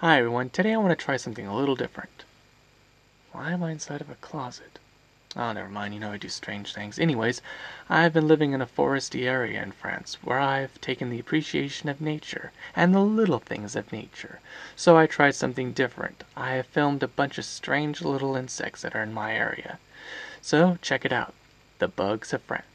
Hi everyone, today I want to try something a little different. Why am I inside of a closet? Oh, never mind, you know I do strange things. Anyways, I've been living in a foresty area in France, where I've taken the appreciation of nature, and the little things of nature. So I tried something different. I have filmed a bunch of strange little insects that are in my area. So check it out, the bugs of France.